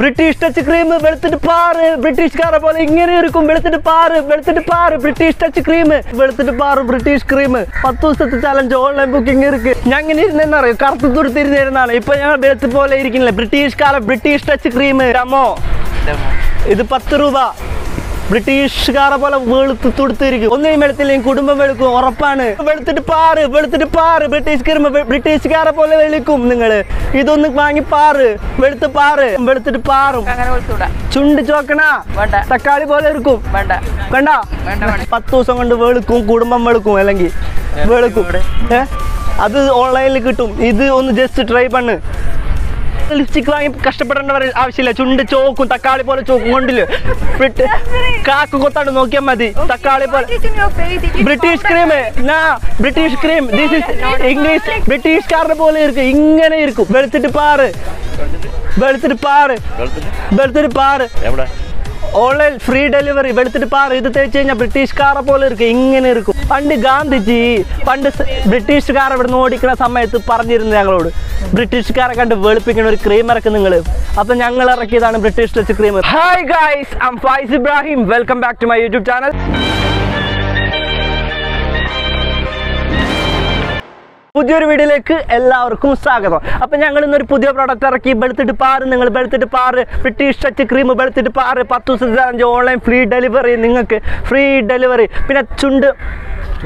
British touch cream വെളുത്തിട്ട് പാറ്. ബ്രിട്ടീഷുകാരെ പോലെ ഇങ്ങനെ ഇരിക്കും. വെളുത്തിട്ട് പാറ് വെളുത്തിട്ട് പാറ്. ബ്രിട്ടീഷ് ടച്ച് ക്രീം വെളുത്തിട്ട് പാറ് ബ്രിട്ടീഷ് ക്രീം പത്ത് ദിവസത്തെ ചലഞ്ച് ഓൺലൈൻ ബുക്കിംഗ് ഇരിക്ക്. ഞാൻ ഇങ്ങനെ ഇരുന്നെന്ന് അറിയോ? കറുത്ത് തുരുത്തിരുന്നിരുന്നാണ്. ഇപ്പൊ ഞാൻ വെളുത്ത് പോലെ ഇരിക്കുന്നില്ല. ബ്രിട്ടീഷ് കാല ബ്രിട്ടീഷ് ടച്ച് ക്രീം രമോ ഇത് പത്ത് രൂപ. ബ്രിട്ടീഷുകാരെ പോലെ വെളുത്ത് തുടുത്തിരിക്കും. ഒന്നിനും വെളുത്തില്ലെങ്കിൽ കുടുംബം വെളുക്കും ഉറപ്പാണ്. വെളുത്തിട്ട് പാറ് വെളുത്തിട്ട് പാറ്. ബ്രിട്ടീഷ് ബ്രിട്ടീഷുകാരെ പോലെ വെളുക്കും നിങ്ങൾ. ഇതൊന്ന് വാങ്ങി പാറ്. വെളുത്ത് പാറ് വെളുത്തിട്ട് പാറും. ചുണ്ട് ചോക്കണ. തക്കാളി പോലെ ഇരിക്കും വേണ്ട. വേണ്ട. പത്ത് ദിവസം കൊണ്ട് വെളുക്കും കുടുംബം വെളുക്കും അല്ലെങ്കിൽ വെളുക്കും. അത് ഓൺലൈനിൽ കിട്ടും. ഇത് ഒന്ന് ജസ്റ്റ് ട്രൈ പണ്ണ്. ലിപ്സ്റ്റിക് വാങ്ങി കഷ്ടപ്പെടേണ്ട ആവശ്യമില്ല. ചുണ്ട് ചോക്കും തക്കാളി പോലെ ചോക്കും കൊണ്ടില്ല കാക്ക കൊത്താണ്ട് നോക്കിയാൽ മതി. തക്കാളി പോലെ ബ്രിട്ടീഷ് ക്രീം നാ British cream this is English ബ്രിട്ടീഷ്കാരുടെ പോലെ ഇരിക്കും. ഇങ്ങനെ ഇരിക്കും. വെളുത്തിട്ട് പാറ്. വെളുത്തിട്ട് പാറ്. വെളുത്തിട്ട് പാറ്. എവിടെ? Online free delivery. വെളുത്തിട്ട് പാറ ഇത് തേച്ച് കഴിഞ്ഞാൽ ബ്രിട്ടീഷുകാരെ പോലെ ഇരിക്കും. ഇങ്ങനെ ഇരിക്കും. പണ്ട് ഗാന്ധിജി പണ്ട് ബ്രിട്ടീഷുകാർ ഇവിടുന്ന് ഓടിക്കുന്ന സമയത്ത് പറഞ്ഞിരുന്നു ഞങ്ങളോട്. ബ്രിട്ടീഷുകാരെ കണ്ട് വെളുപ്പിക്കുന്ന ഒരു ക്രീം ഇറക്കും നിങ്ങൾ അപ്പൊ ഞങ്ങൾ ഇറക്കിയതാണ് British touch cream hi guys I Faiz Ibrahim welcome back to my YouTube channel പുതിയൊരു വീഡിയോയിലേക്ക് എല്ലാവർക്കും സ്വാഗതം. അപ്പൊ ഞങ്ങൾ ഇന്നൊരു പുതിയ പ്രോഡക്റ്റ് ഇറക്കി. വെളുത്തിട്ട് പാറ് നിങ്ങൾ വെളുത്തിട്ട് പാറ്. ബ്രിട്ടീഷ് ടച്ച് ക്രീം വെളുത്തിട്ട് പാറ്. പത്ത് ദിവസത്തെ ഓൺലൈൻ ഫ്രീ ഡെലിവറി നിങ്ങൾക്ക്. ഫ്രീ ഡെലിവറി പിന്നെ ചുണ്ട്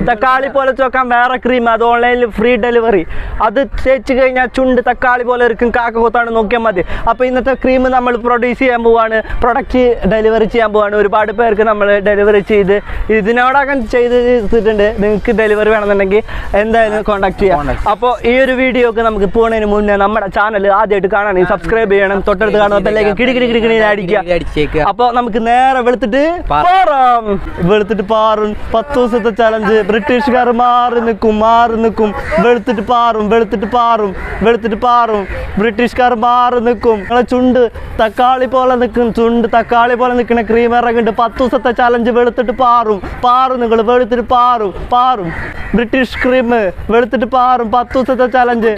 തക്കാളി പോലെ ചോക്കാൻ വേറെ ക്രീം അത് ഓൺലൈനിൽ ഫ്രീ ഡെലിവറി അത് തേച്ച് കഴിഞ്ഞാൽ ചുണ്ട് തക്കാളി പോലെ ഇരിക്കും. കാക്ക കൊത്താണ് നോക്കിയാൽ മതി. അപ്പോൾ ഇന്നത്തെ ക്രീം നമ്മൾ പ്രൊഡ്യൂസ് ചെയ്യാൻ പോവാണ്. പ്രൊഡക്റ്റ് ഡെലിവറി ചെയ്യാൻ പോവാണ്. ഒരുപാട് പേർക്ക് നമ്മൾ ഡെലിവറി ചെയ്ത് ഇതിനോടകം ചെയ്ത് ചെയ്തിട്ടുണ്ട് നിങ്ങൾക്ക് ഡെലിവറി വേണമെന്നുണ്ടെങ്കിൽ എന്തായാലും കോൺടാക്ട് ചെയ്യാം. അപ്പോൾ ഈ ഒരു വീഡിയോ ഒക്കെ നമുക്ക് പോകുന്നതിന് മുന്നേ നമ്മുടെ ചാനൽ ആദ്യമായിട്ട് കാണാൻ സബ്സ്ക്രൈബ് ചെയ്യണം. തൊട്ടടുത്ത് കാണുന്ന കിടികിടി കിടികിടി കിടി കിടി കിടി അടിക്കുക. അപ്പോൾ നമുക്ക് നേരെ വെളുത്തിട്ട് പാറാം. വെളുത്തിട്ട് പാറും. പത്ത് ദിവസത്തെ ചലഞ്ച് ബ്രിട്ടീഷുകാർ മാറി നിൽക്കും മാറി നിൽക്കും. വെളുത്തിട്ട് പാറും വെളുത്തിട്ട് പാറും വെളുത്തിട്ട് പാറും. ബ്രിട്ടീഷുകാർ മാറി നിൽക്കും. നിങ്ങളെ ചുണ്ട് തക്കാളി പോലെ നിൽക്കും ചുണ്ട് തക്കാളി പോലെ നിൽക്കുന്ന ക്രീം ഇറങ്ങിട്ട് പത്ത് ദിവസത്തെ ചലഞ്ച് വെളുത്തിട്ട് പാറും. പാറും നിങ്ങൾ വെളുത്തിട്ട് പാറും പാറും. ബ്രിട്ടീഷ് ക്രീം വെളുത്തിട്ട് പാറും പത്ത് ദിവസത്തെ ചലഞ്ച്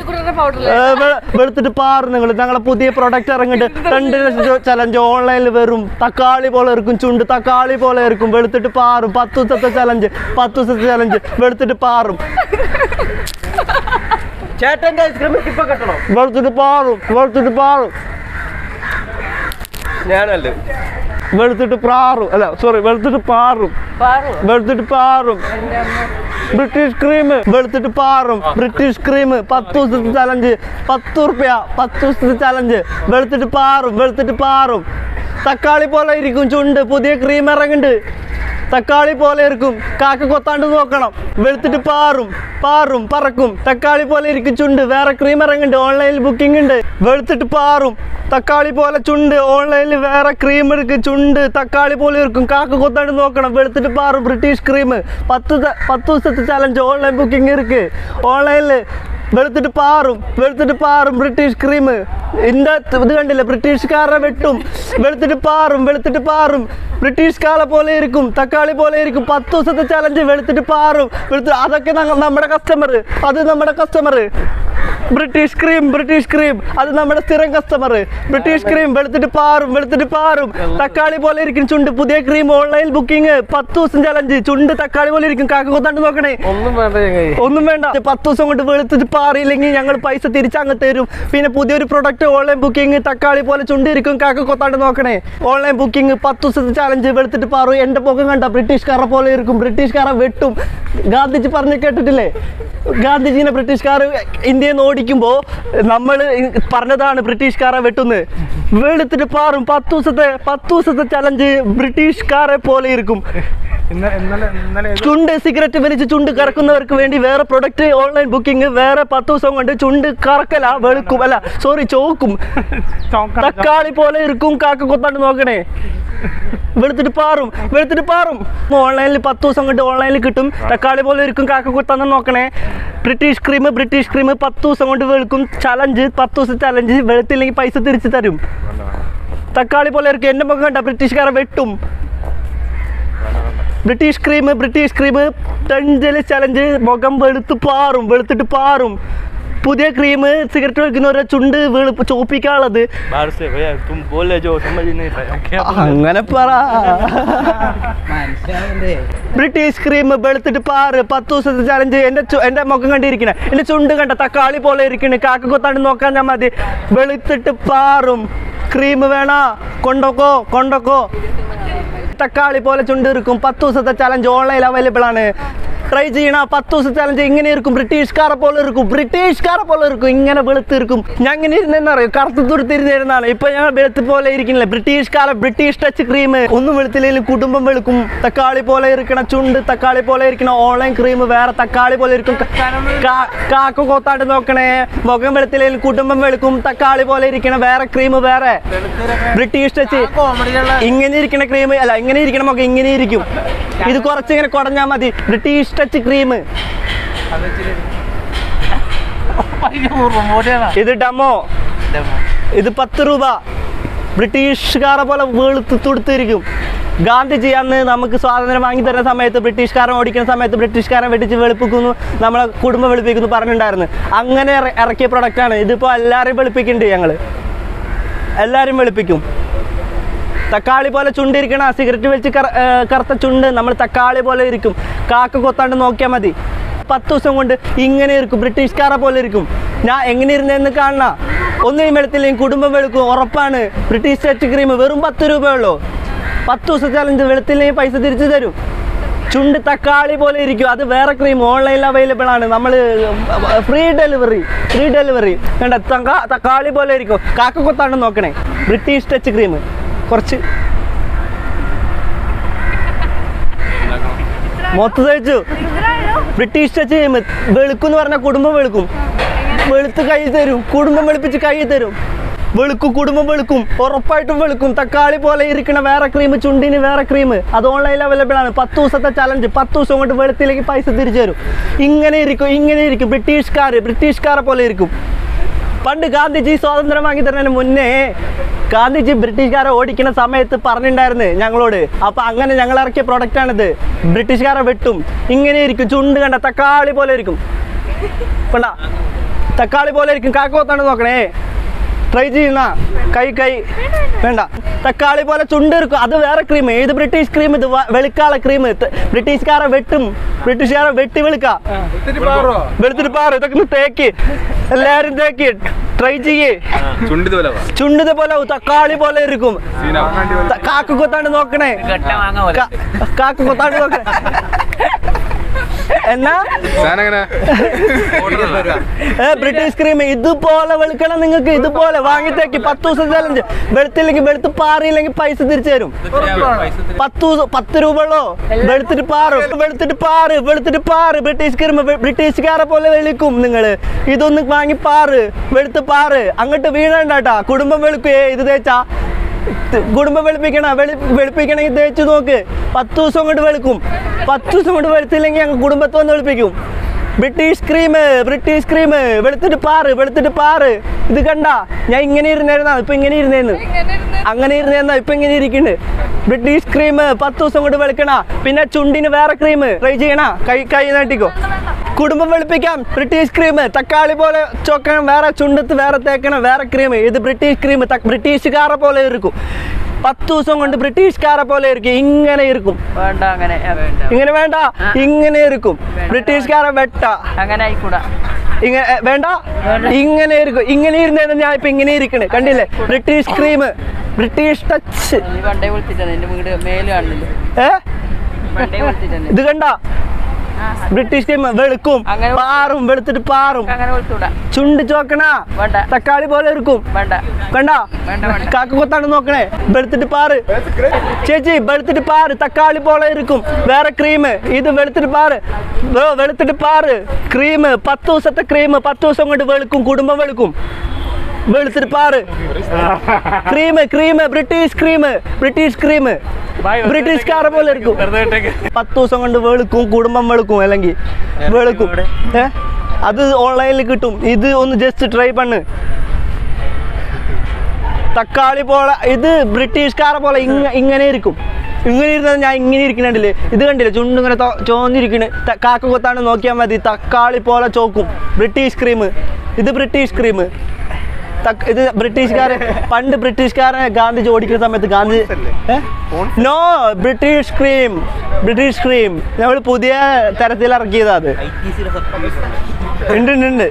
വെളുത്തിട്ട് പാറും നിങ്ങൾ ഞങ്ങളെ പുതിയ പ്രൊഡക്റ്റ് ഇറങ്ങിയിട്ട് രണ്ട് ലക്ഷം ചലഞ്ച് ഓൺലൈനിൽ വരും തക്കാളി പോലെ ഇറക്കും ചുണ്ട് തക്കാളി പോലെ ഇറക്കും. വെളുത്തിട്ട് പാറും പത്ത് ദിവസത്തെ ചലഞ്ച് പത്ത് ദിവസത്തെ ചലഞ്ച് വെളുത്തിട്ട് പാറും. ചേട്ടന്റെ ഐസ്ക്രീം ഇപ്പൊ കെട്ടണോ? വെളുത്തിട്ട് പാറും വെളുത്തിട്ട് പാറും. ഞാനല്ലേ? വെളുത്തിട്ട് പ്രാറും അല്ല സോറി വെളുത്തിട്ട് പാറും. പാറു വെളുത്തിട്ട് പാറും. British cream. വെളുത്തിട്ട് പാറും. British cream. പത്ത് ദിവസത്തെ ചലഞ്ച് പത്ത് റുപ്യ പത്ത് ദിവസത്തെ ചലഞ്ച് വെളുത്തിട്ട് പാറും. വെളുത്തിട്ട് പാറും. തക്കാളി പോലെ ഇരിക്കും ചുണ്ട്. പുതിയ ക്രീം ഇറങ്ങുന്നുണ്ട് തക്കാളി പോലെ ഇരിക്കും. കാക്ക കൊത്താണ്ട് നോക്കണം. വെളുത്തിട്ട് പാറും പാറും പറക്കും. തക്കാളി പോലെ ഇരിക്കും ചുണ്ട്. വേറെ ക്രീം ഇറങ്ങുന്നുണ്ട്. ഓൺലൈനിൽ ബുക്കിംഗ് ഉണ്ട്. വെളുത്തിട്ട് പാറും. തക്കാളി പോലെ ചുണ്ട്. ഓൺലൈനിൽ വേറെ ക്രീം എടുക്കും. ചുണ്ട് തക്കാളി പോലെ ഇരിക്കും. കാക്ക കൊത്താണ്ട് നോക്കണം. വെളുത്തിട്ട് പാറും. ബ്രിട്ടീഷ് ക്രീം പത്ത് പത്ത് ദിവസത്തെ ചലഞ്ച് ഓൺലൈൻ ബുക്കിംഗ് ഇരിക്ക്. ഓൺലൈനിൽ വെളുത്തിട്ട് പാറും വെളുത്തിട്ട് പാറും ബ്രിട്ടീഷ് ക്രീം ഇന്ത ഇത് കണ്ടില്ല? ബ്രിട്ടീഷുകാരെ വെട്ടും. വെളുത്തിട്ട് പാറും വെളുത്തിട്ട് പാറും. ബ്രിട്ടീഷുകാരെ പോലെ ഇരിക്കും തക്കാളി പോലെ ഇരിക്കും. പത്ത് ദിവസത്തെ ചലഞ്ച് വെളുത്തിട്ട് പാറും. വെളുത്ത് അതൊക്കെ നമ്മുടെ കസ്റ്റമർ അത് നമ്മുടെ customer British cream British cream അത് നമ്മുടെ സ്ഥിരം കസ്റ്റമർ ബ്രിട്ടീഷ് ക്രീം വെളുത്തിട്ട് പാറും വെളുത്തിട്ട് പാറും. തക്കാളി പോലെ ഇരിക്കും ചുണ്ട്. പുതിയ ക്രീം ഓൺലൈൻ ബുക്കിംഗ് പത്ത് ദിവസം ചലഞ്ച് ചുണ്ട് തക്കാളി പോലെ ഇരിക്കും. കാക്ക കൊത്താണ്ട് നോക്കണേ. ഒന്നും വേണ്ട ചങ്ങായി. ഒന്നും വേണ്ട. പത്ത് ദിവസം കൊണ്ട് വെളുത്തിട്ട് പാറിയില്ലെങ്കിൽ ഞങ്ങൾ പൈസ തിരിച്ചങ്ങ് തരും. പിന്നെ പുതിയൊരു പ്രൊഡക്റ്റ് ഓൺലൈൻ ബുക്കിംഗ് തക്കാളി പോലെ ചുണ്ടിരിക്കും കാക്ക കൊത്താണ്ട് നോക്കണേ. ഓൺലൈൻ ബുക്കിംഗ് പത്ത് ദിവസത്തെ ചാലഞ്ച് വെളുത്തിട്ട് പാറു എന്റെ പൊക്കം കണ്ട ബ്രിട്ടീഷ്കാരെ പോലെ ഇരിക്കും. ബ്രിട്ടീഷ്കാരെ വെട്ടും. ഗാന്ധിജി പറഞ്ഞ് കേട്ടിട്ടില്ലേ? ഗാന്ധിജീനെ ബ്രിട്ടീഷുകാർ ഇന്ത്യയിൽ നിന്ന് ഓടിക്കുമ്പോൾ നമ്മൾ പറഞ്ഞതാണ് ബ്രിട്ടീഷുകാരെ വെട്ടുന്നത്. വെളുത്തിട്ട് പാറും പത്ത് ദിവസത്തെ പത്ത് ദിവസത്തെ ചലഞ്ച് ബ്രിട്ടീഷുകാരെ പോലെ ഇരിക്കും. ചുണ്ട് സിഗരറ്റ് വലിച്ച് ചുണ്ട് കറക്കുന്നവർക്ക് വേണ്ടി വേറെ പ്രൊഡക്റ്റ് ഓൺലൈൻ ബുക്കിംഗ് വേറെ പത്ത് ദിവസം കൊണ്ട് ചുണ്ട് കറക്കല വെളുക്കും. അല്ല സോറി ചോക്കും. തക്കാളി പോലെ ഇരിക്കും കാക്ക കൊത്താണ്ട് നോക്കണേ. വെളുത്തിട്ട് പാറും വെളുത്തിട്ട് പാറും. ഓൺലൈനിൽ പത്ത് ദിവസം കൊണ്ട് ഓൺലൈനിൽ കിട്ടും. തക്കാളി പോലെ ഇരിക്കും കാക്ക കുത്താന്ന് നോക്കണേ. ബ്രിട്ടീഷ് ക്രീം ബ്രിട്ടീഷ് ക്രീം പത്ത് ദിവസം കൊണ്ട് വെളുക്കും. ചലഞ്ച് പത്ത് ദിവസം ചലഞ്ച് വെളുത്തില്ലെങ്കിൽ പൈസ തിരിച്ചു തരും. തക്കാളി പോലെ ഇരിക്കും. എന്റെ മുഖം കണ്ട ബ്രിട്ടീഷുകാരെ വെട്ടും. ബ്രിട്ടീഷ് ക്രീം ബ്രിട്ടീഷ് ക്രീം ടഞ്ചൽ ചലഞ്ച് മുഖം വെളുത്ത് പാറും വെളുത്തിട്ട് പാറും. പുതിയ ക്രീം സിഗരറ്റ് വെക്കുന്നവരെ ചുണ്ട് വെളുപ്പ് ചോപ്പിക്കാനുള്ളത് അങ്ങനെ പറ. ബ്രിട്ടീഷ് ക്രീം വെളുത്തിട്ട് പാറ്. പത്ത് ദിവസത്തെ ചലഞ്ച് എന്റെ എന്റെ മുഖം കണ്ടിരിക്കണ. എന്റെ ചുണ്ട് കണ്ട തക്കാളി പോലെ ഇരിക്കണ്. കാക്ക കൊത്താണ്ട് നോക്കാൻ ഞാൻ മതി. വെളുത്തിട്ട് പാറും. ക്രീം വേണ? കൊണ്ടോക്കോ? കൊണ്ടോക്കോ? തക്കാളി പോലെ ചുണ്ട് ഇരിക്കും പത്ത് ദിവസത്തെ ചലഞ്ച് ഓൺലൈൻ അവൈലബിൾ ആണ്. ട്രൈ ചെയ്യണ പത്ത് ദിവസത്തെ ചലഞ്ച് ഇങ്ങനെ ഇരിക്കും. ബ്രിട്ടീഷ്കാരെ പോലെ ഇരിക്കും. ബ്രിട്ടീഷ്കാരെ പോലെ ഇരിക്കും. ഇങ്ങനെ വെളുത്തിരിക്കും ഞാൻ ഇങ്ങനെ ഇരുന്നെന്നറിയോ കറുത്ത് തുരുത്തിരുന്നിരുന്നാണ് ഇപ്പൊ ഞാൻ വെളുത്ത് പോലെ ഇരിക്കുന്നില്ല. ബ്രിട്ടീഷ്കാരെ ബ്രിട്ടീഷ് ടച്ച് ക്രീം ഒന്നും വെളുത്തില്ലെങ്കിലും കുടുംബം വെളുക്കും. തക്കാളി പോലെ ഇരിക്കണ ചുണ്ട് തക്കാളി പോലെ ഇരിക്കണ ഓൺലൈൻ ക്രീം വേറെ തക്കാളി പോലെ ഇരിക്കും. കാക്ക കോത്താണ്ട് നോക്കണേ. മുഖം വെളുത്തില്ലെങ്കിലും കുടുംബം വെളുക്കും. തക്കാളി പോലെ ഇരിക്കണ വേറെ ക്രീം വേറെ. ബ്രിട്ടീഷ് ടച്ച് ഇങ്ങനെ ഇരിക്കണ ക്രീം അല്ല ഇങ്ങനെ ഇരിക്കണം ഒക്കെ ഇങ്ങനെ ഇരിക്കും. ഇത് കുറച്ച് ഇങ്ങനെ കുടഞ്ഞാൽ മതി. British touch cream. ഇത് ഡമോ. ഇത് പത്ത് രൂപ. ബ്രിട്ടീഷുകാരെ പോലെ വെളുത്ത് തുടുത്തിരിക്കും. ഗാന്ധിജി അന്ന് നമുക്ക് സ്വാതന്ത്ര്യം വാങ്ങി തരുന്ന സമയത്ത് ബ്രിട്ടീഷുകാരൻ ഓടിക്കുന്ന സമയത്ത് ബ്രിട്ടീഷുകാരൻ വെടിച്ച് വെളുപ്പിക്കുന്നു. നമ്മളെ കുടുംബം വെളുപ്പിക്കുന്നു പറഞ്ഞിട്ടുണ്ടായിരുന്നു. അങ്ങനെ ഇറ- ഇറക്കിയ പ്രൊഡക്റ്റാണ് ഇതിപ്പോൾ എല്ലാവരെയും വെളുപ്പിക്കുന്നുണ്ട് ഞങ്ങൾ എല്ലാവരും വെളുപ്പിക്കും. തക്കാളി പോലെ ചുണ്ടിരിക്കണ സിഗരറ്റ് വെച്ച് കറ- കറുത്ത ചുണ്ട്. നമ്മൾ തക്കാളി പോലെ ഇരിക്കും. കാക്ക കൊത്താണ്ട് നോക്കിയാൽ മതി. പത്ത് ദിവസം കൊണ്ട് ഇങ്ങനെ ഇരിക്കും. ബ്രിട്ടീഷുകാരെ പോലെ ഇരിക്കും. ഞാൻ എങ്ങനെ ഇരുന്നെന്ന് കാണണ? ഒന്നിനും വെളുത്തില്ലെങ്കിൽ കുടുംബം വെളുക്കും. ഉറപ്പാണ്. ബ്രിട്ടീഷ് ടച്ച് ക്രീം വെറും പത്ത് രൂപയുള്ളൂ. പത്ത് ദിവസം ചലഞ്ച് വെളുത്തില്ലെങ്കിൽ പൈസ തിരിച്ചു തരും. ചുണ്ട് തക്കാളി പോലെ ഇരിക്കും. അത് വേറെ ക്രീം. ഓൺലൈനിൽ അവൈലബിൾ ആണ്. നമ്മൾ ഫ്രീ ഡെലിവറി ഫ്രീ ഡെലിവറി വേണ്ട തക്കാളി പോലെ ഇരിക്കും. കാക്ക കൊത്താണ് നോക്കണേ. British touch cream. കുറച്ച്. മൊത്തം തയ്ച്ചു ബ്രിട്ടീഷ് ടച്ച് ക്രീം വെളുക്കും എന്ന് പറഞ്ഞാൽ കുടുംബം വെളുക്കും. വെളുത്ത് കൈ തരും. കുടുംബം വെളുപ്പിച്ച് കൈ തരും. വെളുക്കും കുടുംബം വെളുക്കും. ഉറപ്പായിട്ടും വെളുക്കും. തക്കാളി പോലെ ഇരിക്കണ വേറെ ക്രീം ചുണ്ടിന് വേറെ ക്രീം അത് ഓൺലൈനിൽ അവൈലബിൾ ആണ്. പത്ത് ദിവസത്തെ ചലഞ്ച് പത്ത് ദിവസം കൊണ്ട് വെളുത്തിലേക്ക് പൈസ തിരിച്ചു തരും. ഇങ്ങനെ ഇരിക്കും ഇങ്ങനെ ഇരിക്കും. ബ്രിട്ടീഷ്കാർ ബ്രിട്ടീഷ്കാരെ പോലെ ഇരിക്കും. പണ്ട് ഗാന്ധിജി സ്വാതന്ത്ര്യം വാങ്ങി തരുന്നതിന് മുന്നേ ഗാന്ധിജി ബ്രിട്ടീഷുകാരെ ഓടിക്കുന്ന സമയത്ത് പറഞ്ഞിട്ടുണ്ടായിരുന്നു ഞങ്ങളോട് അപ്പൊ അങ്ങനെ ഞങ്ങൾ ഇറക്കിയ പ്രൊഡക്റ്റ് ആണിത്. ബ്രിട്ടീഷുകാരെ വെട്ടും. ഇങ്ങനെ ഇരിക്കും. ചുണ്ട് കണ്ട തക്കാളി പോലെ ഇരിക്കും. കണ്ട? തക്കാളി പോലെ ഇരിക്കും. കാക്കോത്താണ് നോക്കണേ. ട്രൈ ചെയ്യുന്ന. കൈ കൈ. വേണ്ട. തക്കാളി പോലെ ചുണ്ടെടുക്കും. അത് വേറെ ക്രീം ഏത് ബ്രിട്ടീഷ് ക്രീം ഇത് വെളുക്കാളെ ക്രീം ബ്രിട്ടീഷുകാരെ വെട്ടും ബ്രിട്ടീഷുകാരെ വെട്ടി വെളുക്കാം. വെളുത്തിട്ട് പാറ്? ഇതൊക്കെ തേക്ക്. എല്ലാരും തേക്ക്. ട്രൈ ചെയ്യേ. ചുണ്ടിത് പോലെ തക്കാളി പോലെ ഇരിക്കും. കാക്ക കൊത്താണ്ട് നോക്കണേ. കാക്ക കൊത്താണ്ട് നോക്കണേ. എന്നാ? ബ്രിട്ടീഷ് ക്രീം ഇതുപോലെ വെളുക്കണം നിങ്ങൾക്ക് ഇതുപോലെ. വാങ്ങിത്തേക്ക് പത്ത് ദിവസം ചലഞ്ച് വെളുത്തില്ലെങ്കിൽ വെളുത്ത് പാറിയില്ലെങ്കിൽ പൈസ തിരിച്ചു തരും. പത്ത് പത്ത് രൂപ ഉള്ളോ വെളുത്തിട്ട് പാറ് വെളുത്തിട്ട് പാറ് വെളുത്തിട്ട് പാറ്. ബ്രിട്ടീഷ് ക്രീം ബ്രിട്ടീഷുകാരെ പോലെ വെളുക്കും നിങ്ങൾ ഇതൊന്ന് വാങ്ങി പാറ് വെളുത്ത് പാറ്. അങ്ങോട്ട് വീഴണ്ടാട്ടാ കുടുംബം വെളുക്കേ. ഇത് തേച്ചാ. കുടുംബം വെളുപ്പിക്കണ വെളി വെളുപ്പിക്കണമെങ്കിൽ തേച്ച് നോക്ക്. പത്ത് ദിവസം കൊണ്ട് വെളുക്കും. പത്ത് ദിവസം കൊണ്ട് വെളുത്തില്ലെങ്കിൽ ഞങ്ങൾ കുടുംബത്തെ വന്ന് വെളുപ്പിക്കും. ബ്രിട്ടീഷ് ക്രീം ബ്രിട്ടീഷ് ക്രീം വെളുത്തിട്ട് പാറ് വെളുത്തിട്ട് പാറ്. ഇത് കണ്ട ഞാൻ ഇങ്ങനെ ഇരുന്നായിരുന്നാ ഇപ്പം ഇങ്ങനെ ഇരുന്നേന്ന്. അങ്ങനെ ഇരുന്നേന്നാ ഇപ്പം ഇങ്ങനെ ഇരിക്കുന്നുണ്ട് ബ്രിട്ടീഷ് ക്രീം പത്ത് ദിവസം കൊണ്ട് വെളുക്കണ. പിന്നെ ചുണ്ടിന് വേറെ ക്രീം ട്രൈ ചെയ്യണ? കൈ കൈ നീട്ടിക്കോ. കുടുംബം വെളുപ്പിക്കാം. ബ്രിട്ടീഷ് ക്രീം തക്കാളി പോലെ ചോക്കണം വേറെ ചുണ്ടത്ത് വേറെ തേക്കണം വേറെ ക്രീം ഇത് ബ്രിട്ടീഷ് ക്രീം ബ്രിട്ടീഷുകാരെ പോലെ ഇരിക്കും. പത്ത് ദിവസം കൊണ്ട് ബ്രിട്ടീഷുകാരെ പോലെ ഇരിക്കും. ഇങ്ങനെ ഇരിക്കും. വേണ്ട അങ്ങനെ ഇങ്ങനെ വേണ്ട? ഇങ്ങനെ ഇരിക്കും. ബ്രിട്ടീഷുകാരെ വെട്ട. അങ്ങനെ ആയിക്കൂടാ. ഇങ്ങനെ വേണ്ട? ഇങ്ങനെ ഇരിക്കും. ഇങ്ങനെ ഇരുന്നേ ഞാൻ ഇപ്പൊ ഇങ്ങനെ ഇരിക്കണേ. കണ്ടില്ലേ? ബ്രിട്ടീഷ് ക്രീം ബ്രിട്ടീഷ് ടച്ച് ഇത് കണ്ട? ബ്രിട്ടീഷ് ടീം വെളുക്കും പാറും വെളുത്തിട്ട് പാറും. ചുണ്ട് ചോക്കണ തക്കാളി പോലെ എടുക്കും വേണ്ട. കണ്ട. കാക്ക കൊത്താണ് നോക്കണേ. വെളുത്തിട്ട് പാറ്. ചേച്ചി വെളുത്തിട്ട് പാറ്. തക്കാളി പോലെ ഇരിക്കും വേറെ ക്രീം ഇത് വെളുത്തിട്ട് പാറ്. വെളുത്തിട്ട് പാറ്. ക്രീം പത്ത് ദിവസത്തെ ക്രീം പത്ത് ദിവസം കൊണ്ട് വെളുക്കും. കുടുംബം വെളുക്കും. വെളുത്തിട്ട് പാറ്. Cream cream British cream British cream ബ്രിട്ടീഷ്കാരെ പോലെ പത്ത് ദിവസം കൊണ്ട് വെളുക്കും കുടുംബം വെളുക്കും അല്ലെങ്കിൽ വെളുക്കും. അത് ഓൺലൈനിൽ കിട്ടും. ഇത് ഒന്ന് ജസ്റ്റ് ട്രൈ പണ്ണ്. തക്കാളി പോലെ ഇത് ബ്രിട്ടീഷ്കാരെ പോലെ ഇങ്ങ- ഇങ്ങനെ ഇരിക്കും. ഇങ്ങനെ ഇരുന്നത് ഞാൻ ഇങ്ങനെ ഇരിക്കണില്ലേ ഇത് കണ്ടില്ലേ? ചുണ്ട് ഇങ്ങനെ ചോന്നിരിക്കണ്. കാക്ക കൊത്താണ് നോക്കിയാൽ മതി. തക്കാളി പോലെ ചോക്കും. ബ്രിട്ടീഷ് ക്രീം ഇത് ബ്രിട്ടീഷ് ക്രീം ഇത് ബ്രിട്ടീഷുകാരെ പണ്ട് ബ്രിട്ടീഷുകാരെ ഗാന്ധിജി ഓടിക്കുന്ന സമയത്ത് Gandhi no British cream British cream നമ്മൾ പുതിയ തരത്തിൽ ഇറക്കിയതാ അത് ഉണ്ട് ഉണ്ട് ഉണ്ട്.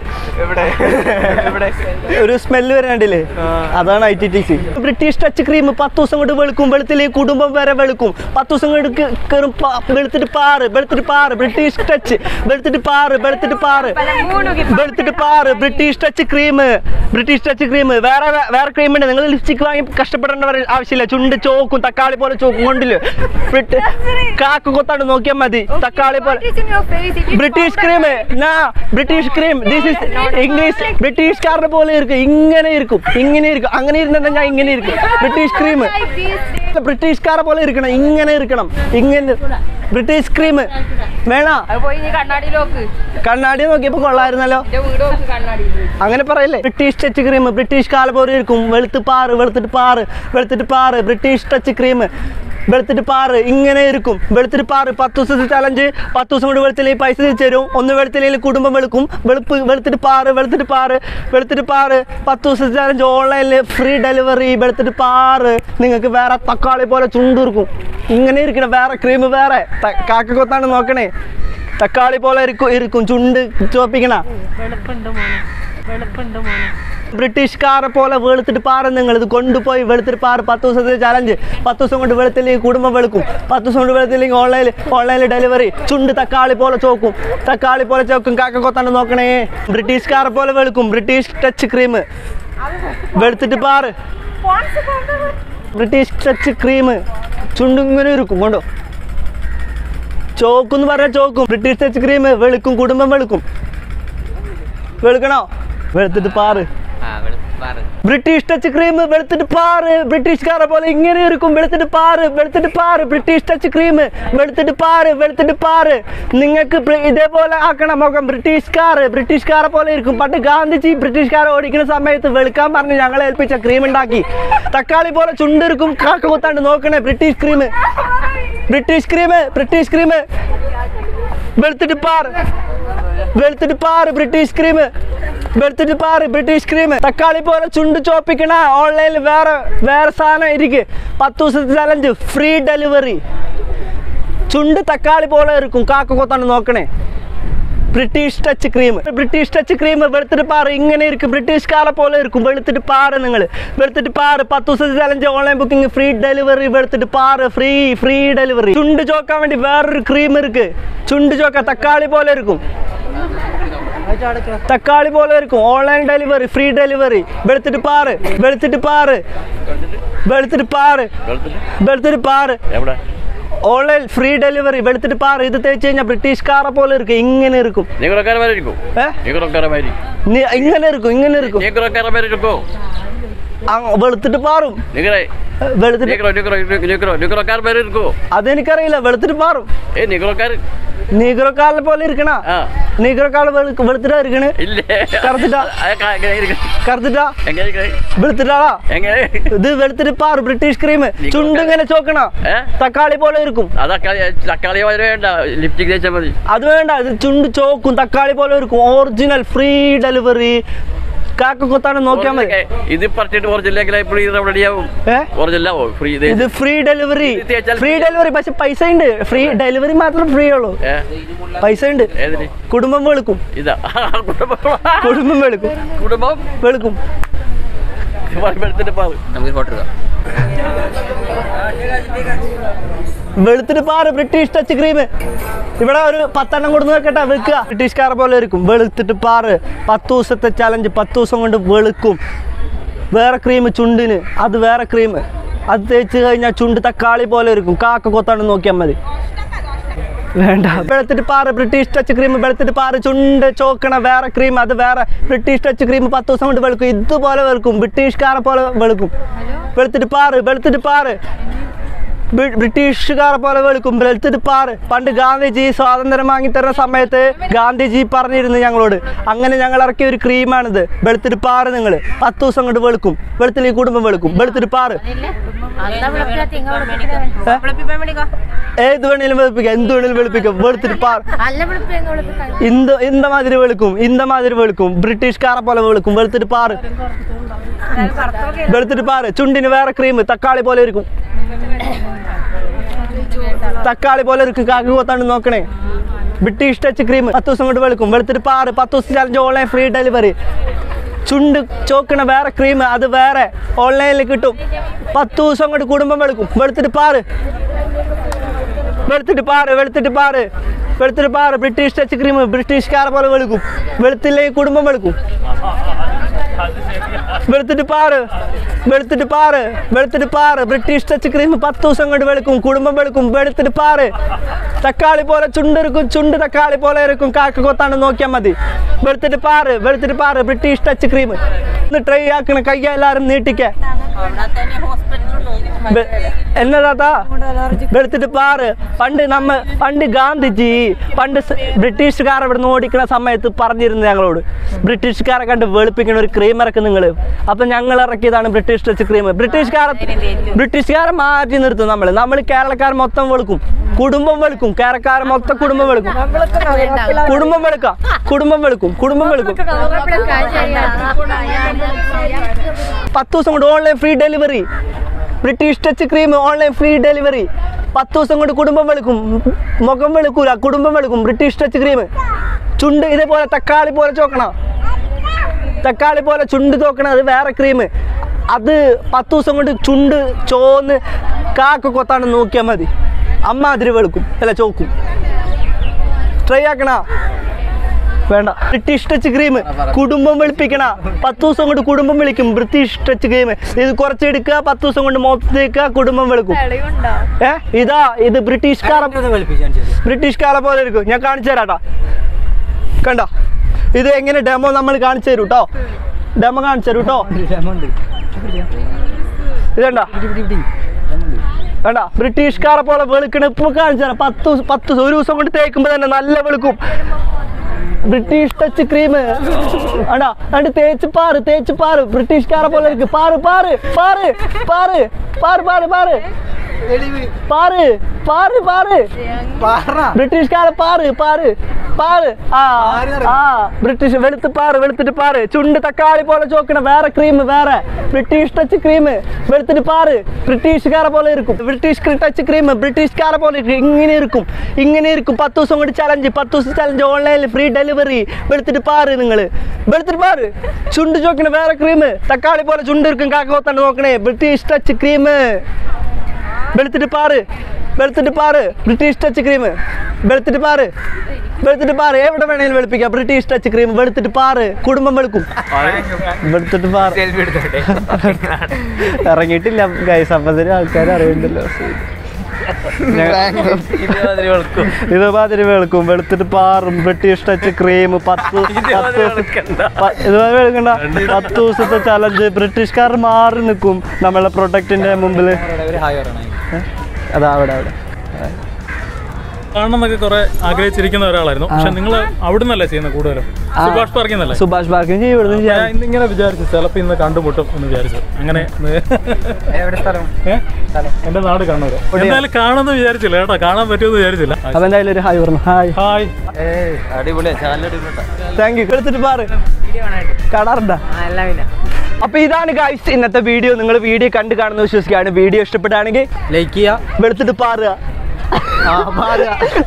ഒരു സ്മെല്ല് വരാണ്ടില്ലേ അതാണ് I T T C British touch cream പത്ത് ദിവസം കൊണ്ട് വെളുക്കും വെളുത്തിൽ കുടുംബം വരെ വെളുക്കും. പത്ത് ദിവസം കൊണ്ട് കയറും വെളുത്തിട്ട് പാറ് വെളുത്തിട്ട് പാറ്. ബ്രിട്ടീഷ് ടച്ച് വെളുത്തിട്ട് പാറ് വെളുത്തിട്ട് പാറ്. വെളുത്തിട്ട് പാറ്. British touch cream British touch cream വേറെ വേറെ ക്രീം ഉണ്ട്. നിങ്ങൾ ലിപ്സ്റ്റിക് വാങ്ങി കഷ്ടപ്പെടേണ്ട ആവശ്യമില്ല. ചുണ്ട് ചോക്കും തക്കാളി പോലെ ചോക്കും. കൊണ്ടില്ല? കാക്ക കൊത്താണ് നോക്കിയാൽ മതി. തക്കാളി പോലെ. ബ്രിട്ടീഷ് ക്രീം നാ British cream this is English ബ്രിട്ടീഷ്കാരുടെ പോലെ ഇരിക്കും. ഇങ്ങനെ ഇരിക്കും. ഇങ്ങനെ ഇരിക്കും. അങ്ങനെ ഇരുന്നിട്ട് ഞാൻ ഇങ്ങനെ ഇരിക്കും. ബ്രിട്ടീഷ് ക്രീം ബ്രിട്ടീഷ്കാരെ പോലെ ഇരിക്കണം. ഇങ്ങനെ ഇരിക്കണം. ഇങ്ങനെ. ബ്രിട്ടീഷ് ക്രീം വേണ? കണ്ണാടി നോക്ക് കണ്ണാടി നോക്കിയപ്പോ കൊള്ളായിരുന്നല്ലോ. അങ്ങനെ പറയല്ലേ? ബ്രിട്ടീഷ് ടച്ച് ക്രീം ബ്രിട്ടീഷ് കാല പോലെ ഇരിക്കും. വെളുത്ത് പാറ് വെളുത്തിട്ട് പാറ് വെളുത്തിട്ട് പാറ്. ബ്രിട്ടീഷ് ടച്ച് ക്രീം വെളുത്തിട്ട് പാറ് ഇങ്ങനെ ഇരിക്കും. വെളുത്തിട്ട് പാറ് പത്ത് ദിവസത്തെ ചലഞ്ച് പത്ത് ദിവസം കൊണ്ട് വെളുത്തില്ലെങ്കിൽ പൈസ തിരിച്ചു തരും. ഒന്ന് വെളുത്തില്ലെങ്കിൽ കുടുംബം വെളുക്കും. വെളുപ്പ് വെളുത്തിട്ട് പാറ് വെളുത്തിട്ട് പാറ് വെളുത്തിട്ട് പാറ്. പത്ത് ദിവസത്തെ ചലഞ്ച് ഓൺലൈനിൽ ഫ്രീ ഡെലിവറി വെളുത്തിട്ട് പാറ്. നിങ്ങൾക്ക് വേറെ തക്കാളി പോലെ ചുണ്ടിരിക്കും ഇങ്ങനെ ഇരിക്കണം. വേറെ ക്രീം വേറെ. കാക്ക കൊത്താണ് നോക്കണേ. തക്കാളി പോലെ ഇരിക്കും ഇരിക്കും. ചുണ്ട് ചോപ്പിക്കണ. വെളുപ്പുണ്ട് മോനെ. പോലെ വെളുത്തിട്ട് പാറ നിങ്ങൾ ഇത് കൊണ്ടുപോയി വെളുത്തിട്ട് പാറ് പത്ത് ദിവസത്തെ ചലഞ്ച് പത്ത് ദിവസം കൊണ്ട് വെളുത്തില്ലെങ്കിൽ കുടുംബം വെളുക്കും. പത്ത് ദിവസം കൊണ്ട് വെളുത്തില്ലെങ്കിൽ ഓൺലൈനിൽ ഓൺലൈനിൽ ഡെലിവറി ചുണ്ട് തക്കാളി പോലെ ചോക്കും. തക്കാളി പോലെ ചോക്കും കാക്ക കൊത്താണ്ട് നോക്കണേ. ബ്രിട്ടീഷ്കാരെ പോലെ വെളുക്കും. ബ്രിട്ടീഷ് ടച്ച് ക്രീം വെളുത്തിട്ട് പാറ്. ബ്രിട്ടീഷ് ടച്ച് ക്രീം ചുണ്ടിങ്ങനെ ഇരിക്കും കൊണ്ടോ. ചോക്കും പറഞ്ഞാൽ ചോക്കും. ബ്രിട്ടീഷ് ടച്ച് ക്രീം വെളുക്കും കുടുംബം വെളുക്കും. വെളുക്കണോ? വെളുത്തിട്ട് പാറ്. ബ്രിട്ടീഷ് ടച്ച് ക്രീം വെളുത്തിട്ട് പാറ്. ബ്രിട്ടീഷ്കാരെ പോലെ ഇങ്ങനെ ഇരിക്കും. വെളുത്തിട്ട് പാറ് വെളുത്തിട്ട് പാറ്. ബ്രിട്ടീഷ് ടച്ച് ക്രീം വെളുത്തിട്ട് പാറ് വെളുത്തിട്ട് പാറ്. നിങ്ങൾക്ക് ഇതേപോലെ ആക്കണം മുഖം ബ്രിട്ടീഷ്കാർ ബ്രിട്ടീഷ്കാരെ പോലെ ഇരിക്കും. പണ്ട് ഗാന്ധിജി ബ്രിട്ടീഷ്കാരെ ഓടിക്കുന്ന സമയത്ത് വെളുക്കാൻ പറഞ്ഞ് ഞങ്ങളെ ഏൽപ്പിച്ച ക്രീം ഉണ്ടാക്കി. തക്കാളി പോലെ ചുണ്ടിരിക്കും. കാക്ക കുത്താണ്ട് നോക്കണേ British cream British cream British cream വെളുത്തിട്ട് പാറ്. വെളുത്തിട്ട് പാറ് ബ്രിട്ടീഷ് ക്രീം വെളുത്തിട്ട് പാറ് ബ്രിട്ടീഷ് ക്രീം തക്കാളി പോലെ ചുണ്ട് ചോപ്പിക്കണ ഓൺലൈനിൽ വേറെ വേറെ സാധനം ഇരിക്കും. പത്ത് ദിവസത്തെ ചലഞ്ച് ഫ്രീ ഡെലിവറി ചുണ്ട് തക്കാളി പോലെ ഇരിക്കും. കാക്ക കൊത്താണ് നോക്കണേ. British touch cream British touch cream വെളുത്തിട്ട് പാറ് ഇങ്ങനെ ഇരിക്കും. കാല പോലെ ഇരിക്കും. വെളുത്തിട്ട് പാറ് നിങ്ങൾ വെളുത്തിട്ട് പാറ് പത്ത് ദിവസത്തെ challenge online booking free delivery വെളുത്തിട്ട് പാറ് ഫ്രീ ഫ്രീ ഡെലിവറി ചുണ്ട് ചോക്കാൻ വേണ്ടി വേറൊരു ക്രീം ഇരിക്കും. ചുണ്ട് ചോക്ക തക്കാളി പോലെ ഇരിക്കും. തക്കാളി പോലെ വരക്കും ഓൺലൈൻ ഡെലിവറി ഫ്രീ ഡെലിവറി വെളുത്തിട്ട് പാറ് വെളുത്തിട്ട് പാറ്. വെളുത്തിട്ട് പാറ് വെളുത്തിട്ട് പാറ്. ഓൺലൈൻ ഫ്രീ ഡെലിവറി വെളുത്തിട്ട് പാറ്. ഇത് തേച്ച് കഴിഞ്ഞാൽ ബ്രിട്ടീഷ്കാരെ പോലെ ഇരിക്കും ഇങ്ങനെ ഇരിക്കും. ഇങ്ങനെ ഇരിക്കും. ഇങ്ങനെ ഇരിക്കും വെളുത്തിട്ട് പാറും. അതെനിക്കറിയില്ല വെളുത്തിട്ട് പാറും. നീഗ്രോക്കാലിനെ പോലെ ഇരിക്കണ? നീഗ്രോക്കാൾ വെളുത്തിട്ടാ ഇരിക്കണ്? കറുത്തിട്ടാ? കറുത്തിട്ടാ? വെളുത്തിട്ടാളാ? ഇത് വെളുത്തിട്ട് പാറു ബ്രിട്ടീഷ് ക്രീം. ചുണ്ട് ഇങ്ങനെ ചോക്കണ? തക്കാളി പോലെ ഇരിക്കും തക്കാളി വേണ്ട. ലിപ്സ്റ്റിക് തേച്ചാൽ മതി. അത് വേണ്ട ഇത് ചുണ്ട് ചോക്കും തക്കാളി പോലെ ഇരിക്കും ഒറിജിനൽ ഫ്രീ ഡെലിവറി കാക്ക കൊത്താണ് നോക്കിയാൽ മതി. ഇത് പറിച്ചിട്ട് ഇപ്പോൾ ഇത് റെഡിയാവും ഒറിജിനലാവോ ഫ്രീ ഇത്. ഫ്രീ ഡെലിവറി ഫ്രീ ഡെലിവറി പക്ഷെ പൈസ ഉണ്ട്. ഫ്രീ ഡെലിവറി മാത്രം ഫ്രീ ഉള്ളൂ. പൈസ ഉണ്ട്. കുടുംബം വെളുക്കും. ഇതാ. കുടുംബം കുടുംബം? വെളുക്കും. കുടുംബം വെളുക്കും ഫോട്ടോ പാവ് വെളുത്തിട്ട് പാറ് ബ്രിട്ടീഷ് ടച്ച് ക്രീം ഇവിടെ ഒരു പത്തെണ്ണം കൊടുന്ന് വെക്കട്ടെ വെക്കുക. ബ്രിട്ടീഷ്കാരെ പോലെ ഇരിക്കും. വെളുത്തിട്ട് പാറ്. പത്ത് ദിവസത്തെ ചലഞ്ച് പത്ത് ദിവസം കൊണ്ട് വെളുക്കും. വേറെ ക്രീം ചുണ്ടിന്. അത് വേറെ ക്രീം അത് തേച്ച് കഴിഞ്ഞാൽ ചുണ്ട് തക്കാളി പോലെ ഇരിക്കും. കാക്ക കൊത്താണ് നോക്കിയാൽ മതി. വേണ്ട. വെളുത്തിട്ട് പാറ് ബ്രിട്ടീഷ് ടച്ച് ക്രീം വെളുത്തിട്ട് പാറ് ചുണ്ട് ചോക്കണ വേറെ ക്രീം അത് വേറെ ബ്രിട്ടീഷ് ടച്ച് ക്രീം പത്ത് ദിവസം കൊണ്ട് വെളുക്കും. ഇതുപോലെ വെളുക്കും. ബ്രിട്ടീഷ്കാരെ പോലെ വെളുക്കും. വെളുത്തിട്ട് പാറ്. വെളുത്തിട്ട് പാറ്. ബ്രി- ബ്രിട്ടീഷുകാരെ പോലെ വെളുക്കും പാറ്. പണ്ട് ഗാന്ധിജി സ്വാതന്ത്ര്യം വാങ്ങിത്തരുന്ന സമയത്ത് ഗാന്ധിജി പറഞ്ഞിരുന്നു ഞങ്ങളോട് അങ്ങനെ ഞങ്ങൾ ഇറക്കിയ ഒരു ക്രീമാണിത്. വെളുത്തിട്ട് പാറ് നിങ്ങൾ. പത്ത് ദിവസം കൊണ്ട് വെളുക്കും. വെളുത്തിൽ ഈ കുടുംബം വെളുക്കും. വെളുത്തിട്ട് പാറ്. ഏത് വേണേലും വെളുപ്പിക്കാം. എന്ത് വേണേലും വെളുപ്പിക്കാം. വെളുത്തിട്ട് പാറ്. ഇന്ത ഇന്ത മാതിരി വെളുക്കും. ഇന്ത മാതിരി വെളുക്കും. ബ്രിട്ടീഷുകാരെ പോലെ വെളുക്കും. വെളുത്തിട്ട് പാറ്. വെളുത്തിട്ട് പാറ്. ചുണ്ടിന് വേറെ ക്രീം. തക്കാളി പോലെ ഇരിക്കും. തക്കാളി പോലെ ഒരു കൊത്താണ് നോക്കണേ. ബ്രിട്ടീഷ് ടച്ച് ക്രീം പത്ത് ദിവസം കൊണ്ട് വെളുക്കും. വെളുത്തിട്ട് പാറ്. പത്ത് ദിവസം ചലഞ്ച് ഓൺലൈൻ ഫ്രീ ഡെലിവറി ചുണ്ട് ചോക്കണ വേറെ ക്രീം അത് വേറെ ഓൺലൈനിൽ കിട്ടും. പത്ത് ദിവസം കൊണ്ട് കുടുംബം വെളുക്കും. വെളുത്തിട്ട് പാറ്. വെളുത്തിട്ട് പാറ്. വെളുത്തിട്ട് പാറ്. വെളുത്തിട്ട് പാറ്. ബ്രിട്ടീഷ് ടച്ച് ക്രീം ബ്രിട്ടീഷ് ബ്രിട്ടീഷുകാരെ പോലെ വെളുക്കും. വെളുത്തില്ലെങ്കിൽ കുടുംബം വെളുക്കും. വെളുത്തിട്ട് പാറ്. വെളുത്തിട്ട് പാറ്. വെളുത്തിട്ട് പാറ്. ബ്രിട്ടീഷ് ടച്ച് ക്രീം പത്ത് ദിവസം കൊണ്ട് വെളുക്കും. കുടുംബം വെളുക്കും. വെളുത്തിട്ട് പാറ്. തക്കാളി പോലെ ചുണ്ടിരിക്കും ചുണ്ട് തക്കാളി പോലെ ഇരിക്കും കാക്ക കൊത്താണ്ട് നോക്കിയാൽ മതി. വെളുത്തിട്ട് പാറ്. വെളുത്തിട്ട് പാറ്. ബ്രിട്ടീഷ് ടച്ച് ക്രീം ഒന്ന് ട്രൈ ആക്കണ കയ്യ എല്ലാവരും നീട്ടിക്കേ. എന്നതാ വെളുത്തിട്ട് പാറ്. പണ്ട് നമ്മ പണ്ട് ഗാന്ധിജി പണ്ട് ബ്രിട്ടീഷുകാർ ഇവിടെ നിന്ന് ഓടിക്കുന്ന സമയത്ത് പറഞ്ഞിരുന്നു ഞങ്ങളോട്. ബ്രിട്ടീഷുകാരെ കണ്ട് വെളുപ്പിക്കുന്ന ഒരു ക്രീം ഇറക്കും നിങ്ങൾ അപ്പൊ ഞങ്ങൾ ഇറക്കിയതാണ് ബ്രിട്ടീഷ് ടച്ച് ക്രീം ബ്രിട്ടീഷുകാരെ ബ്രിട്ടീഷുകാരെ മാറ്റി നിർത്തും നമ്മൾ നമ്മൾ കേരളക്കാർ മൊത്തം വെളുക്കും. കുടുംബം വെളുക്കും. കേരക്കാരെ മൊത്തം കുടുംബം വെളുക്കും. കുടുംബം വെളുക്കാം. കുടുംബം വെളുക്കും. കുടുംബം വെളുക്കും. പത്ത് ദിവസം കൊണ്ട് online free delivery British touch cream online free delivery പത്ത് ദിവസം കൊണ്ട് കുടുംബം വെളുക്കും. മുഖം വെളുക്കൂല കുടുംബം വെളുക്കും. ബ്രിട്ടീഷ് ടച്ച് ക്രീം ചുണ്ട് ഇതേപോലെ തക്കാളി പോലെ ചോക്കണം. തക്കാളി പോലെ ചുണ്ട് തോക്കണ അത് വേറെ ക്രീം അത് പത്ത് ദിവസം കൊണ്ട് ചുണ്ട് ചോന്ന് കാക്ക കൊത്താണ് നോക്കിയാൽ മതി. അമ്മ അതിരി വെളുക്കും. അല്ല ചോക്കും. ട്രൈ ആക്കണ? വേണ്ട. ബ്രിട്ടീഷ് ടച്ച് ക്രീം കുടുംബം വെളുപ്പിക്കണ. പത്ത് ദിവസം കൊണ്ട് കുടുംബം വിളിക്കും. ബ്രിട്ടീഷ് ടച്ച് ക്രീം ഇത് കുറച്ചെടുക്കുക പത്ത് ദിവസം കൊണ്ട് മൊത്തത്തേക്കുക കുടുംബം വെളുക്കും. ഏ? ഇതാ ഇത് ബ്രിട്ടീഷ് ബ്രിട്ടീഷുകാരെ ബ്രിട്ടീഷുകാരെ പോലെ ഇരിക്കും ഞാൻ കാണിച്ചു തരാട്ടാ. കണ്ട? ഇത് എങ്ങനെ ഡെമോ നമ്മൾ കാണിച്ചു തരും കേട്ടോ ഡെമോ കാണിച്ചു തരും കേട്ടോ ഇതണ്ട വേണ്ട ബ്രിട്ടീഷുകാരെ പോലെ വെളുക്കണ ഇപ്പൊ കാണിച്ചു തരാം. പത്ത് പത്ത് ഒരു ദിവസം കൊണ്ട് തേക്കുമ്പോ തന്നെ നല്ല വെളുക്കും. ബ്രിട്ടീഷ് ടച്ച് ക്രീം ആണ്ടാ രണ്ട് തേച്ച് പാറ് തേച്ച് പാറ്. ബ്രിട്ടീഷുകാരെ പോലെ പാറ് പാറ് പാറ് പാറ് പാറ് പാറ് പാറ്. പാറ് പാറ് പാറ്. ബ്രിട്ടീഷുകാരെ പാറ് പാറ് പാറ്. ആ ആ ബ്രിട്ടീഷ് വെളുത്ത് പാറ് വെളുത്തിട്ട് പാറ്. ചുണ്ട് തക്കാളി പോലെ ചോക്കണം വേറെ ക്രീം വേറെ. ബ്രിട്ടീഷ് ടച്ച് ക്രീം വെളുത്തിട്ട് പാറ്. ബ്രിട്ടീഷുകാരെ പോലെ ഇരിക്കും. ബ്രിട്ടീഷ് ടച്ച് ക്രീം ബ്രിട്ടീഷുകാരെ പോലെ ഇങ്ങനെ ഇരിക്കും. ഇങ്ങനെ ഇരിക്കും. പത്ത് ദിവസം കൊണ്ട് ചലഞ്ച് പത്ത് ദിവസം ചലഞ്ച് ഓൺലൈനിൽ ഫ്രീ ഡെലിവറി വെളുത്തിട്ട് പാറ് നിങ്ങൾ വെളുത്തിട്ട് പാറ്. ചുണ്ട് ചോക്കണം വേറെ ക്രീം തക്കാളി പോലെ ചുണ്ട് ഇരിക്കും. കാക്ക കൊത്തണ്ട് നോക്കണേ. ബ്രിട്ടീഷ് ടച്ച് ക്രീം വെളുത്തിട്ട് പാറ്. വെളുത്തിട്ട് പാറ്. ബ്രിട്ടീഷ് ടച്ച് ക്രീം വെളുത്തിട്ട് പാറ്. വെളുത്തിട്ട് പാറ്. എവിടെ വേണേലും വെളുപ്പിക്കാം. ബ്രിട്ടീഷ് ടച്ച് ക്രീം വെളുത്തിട്ട് പാറ്. കുടുംബം വെളുക്കും. വെളുത്തിട്ട് പാറ്. ഇറങ്ങിയിട്ടില്ല ഗൈസ് അപ്പത്തിന് ആൾക്കാർ അറിയണ്ടല്ലോ. ഇതുമാതിരി വെളുക്കും. വെളുത്തിട്ട് പാറും. ബ്രിട്ടീഷ് ടച്ച് ക്രീം പത്ത് പത്ത് ഇതുമാതിരി വെളുക്കണ്ട. പത്ത് ദിവസത്തെ ചലഞ്ച് ബ്രിട്ടീഷുകാർ മാറി നിൽക്കും. നമ്മളെ പ്രൊഡക്റ്റിന്റെ മുമ്പിൽ അതാ അവിടെ അവിടെ. കാണണം എന്നൊക്കെ കുറെ ആഗ്രഹിച്ചിരിക്കുന്ന ഒരാളായിരുന്നു. പക്ഷെ നിങ്ങൾ അവിടുന്നല്ല നിന്നല്ലേ ചെയ്യുന്നത് കൂടുതലും? സുഭാഷ് പാർക്കിൽ സുഭാഷ് ഇവിടുന്ന് ഇന്നിങ്ങനെ വിചാരിച്ചു ചിലപ്പോൾ ഇന്ന് കണ്ടുമുട്ടും എന്ന് വിചാരിച്ചു. അങ്ങനെ? എന്റെ നാട് കണ്ണൂർ എന്തായാലും കാണുമെന്ന് വിചാരിച്ചില്ല കേട്ടോ. കാണാൻ പറ്റുമെന്ന് വിചാരിച്ചില്ല. അപ്പൊ എന്തായാലും ഒരു ഹായ് പറഞ്ഞു. ഹായ്. ഹായ്. താങ്ക് യു എടുത്തിട്ട് പാറ് കാണാറുണ്ടാ? അപ്പൊ ഇതാണ് ഗൈസ് ഇന്നത്തെ വീഡിയോ നിങ്ങൾ വീഡിയോ കണ്ട് കാണുന്ന വിശ്വസിക്കുകയാണ്. വീഡിയോ ഇഷ്ടപ്പെട്ടാണെങ്കിൽ ലൈക്ക് ചെയ്യുക വെളുത്തിട്ട് പാറുക.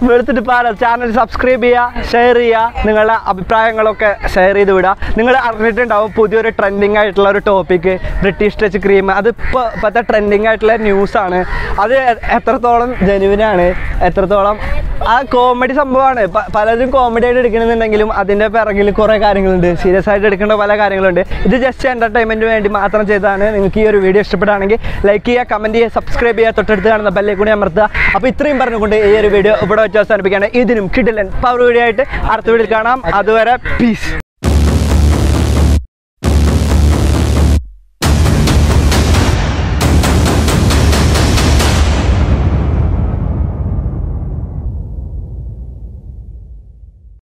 വെളുത്തിട്ട് പാല ചാനൽ സബ്സ്ക്രൈബ് ചെയ്യുക ഷെയർ ചെയ്യുക നിങ്ങളുടെ അഭിപ്രായങ്ങളൊക്കെ ഷെയർ ചെയ്ത് വിടുക. നിങ്ങൾ അറിഞ്ഞിട്ടുണ്ടാവും പുതിയൊരു ട്രെൻഡിങ് ആയിട്ടുള്ള ഒരു ടോപ്പിക്ക് ബ്രിട്ടീഷ് ടച്ച് ക്രീം അത് അതിപ്പോൾ ഇപ്പോഴത്തെ ട്രെൻഡിങ് ആയിട്ടുള്ള ന്യൂസാണ് അത് എത്രത്തോളം ജനുവിനാണ് എത്രത്തോളം ആ കോമഡി സംഭവമാണ്. പലരും കോമഡി ആയിട്ട് എടുക്കണമെന്നുണ്ടെങ്കിലും അതിന്റെ പിറകിൽ കുറെ കാര്യങ്ങളുണ്ട്. സീരിയസ് ആയിട്ട് എടുക്കേണ്ട പല കാര്യങ്ങളുണ്ട്. ഇത് ജസ്റ്റ് എന്റർടൈൻമെന്റ് വേണ്ടി മാത്രം ചെയ്തതാണ്. നിങ്ങൾക്ക് ഈ ഒരു വീഡിയോ ഇഷ്ടപ്പെടുകയാണെങ്കിൽ ലൈക്ക് ചെയ്യുക കമന്റ് ചെയ്യുക സബ്സ്ക്രൈബ് ചെയ്യുക. തൊട്ടടുത്ത് കാണുന്ന ബെല്ലേ കൂടി അമർത്തുക. അപ്പോൾ ഇത്രയും പറഞ്ഞുകൊണ്ട് ഈ ഒരു വീഡിയോ ഇവിടെ വെച്ച് അവസാനിപ്പിക്കുകയാണ്. ഇതിനും കിടിലൻ പവർ വീഡിയോ ആയിട്ട് അടുത്ത വീഡിയോ കാണാം. അതുവരെ പീസ്